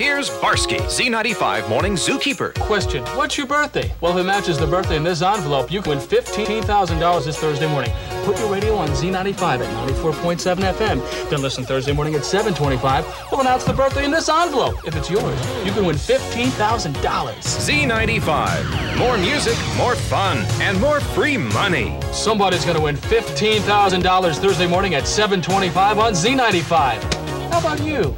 Here's Barsky, Z95 Morning Zookeeper. Question What's your birthday? Well, if it matches the birthday in this envelope, you can win $15,000 this Thursday morning. Put your radio on Z95 at 94.7 FM. Then listen Thursday morning at 725. We'll announce the birthday in this envelope. If it's yours, you can win $15,000. Z95. More music, more fun, and more free money. Somebody's going to win $15,000 Thursday morning at 725 on Z95. How about you?